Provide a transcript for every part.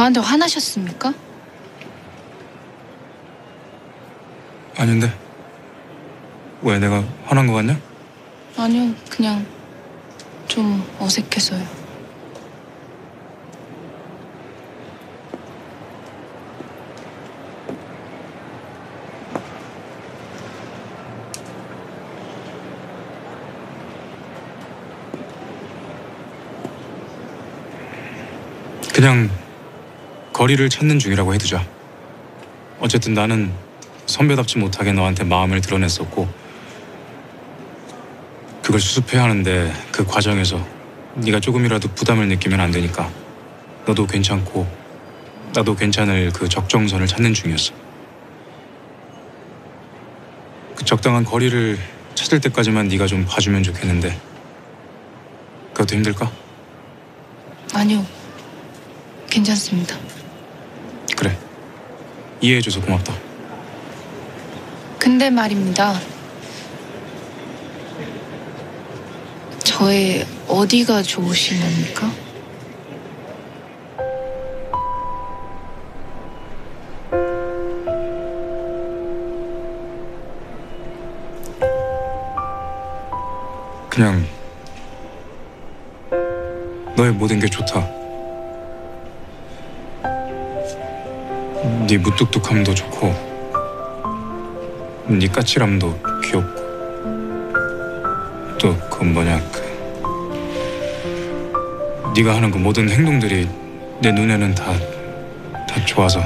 저한테 화나셨습니까? 아닌데. 왜 내가 화난 거 같냐? 아니요, 그냥 좀 어색해서요. 그냥 거리를 찾는 중이라고 해두자. 어쨌든 나는 선배답지 못하게 너한테 마음을 드러냈었고 그걸 수습해야 하는데 그 과정에서 네가 조금이라도 부담을 느끼면 안 되니까 너도 괜찮고 나도 괜찮을 그 적정선을 찾는 중이었어. 그 적당한 거리를 찾을 때까지만 네가 좀 봐주면 좋겠는데 그것도 힘들까? 아니요, 괜찮습니다. 그래. 이해해줘서 고맙다. 근데 말입니다. 저의 어디가 좋으신 겁니까? 그냥 너의 모든 게 좋다. 네 무뚝뚝함도 좋고, 네 까칠함도 귀엽고, 또 그 뭐냐 그 네가 하는 그 모든 행동들이 내 눈에는 다 다 좋아서.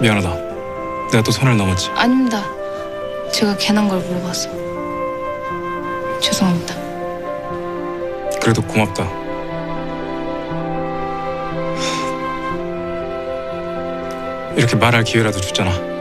미안하다. 내가 또 선을 넘었지. 아닙니다. 제가 괜한 걸 물어봐서. 죄송합니다. 그래도 고맙다. 이렇게 말할 기회라도 줬잖아.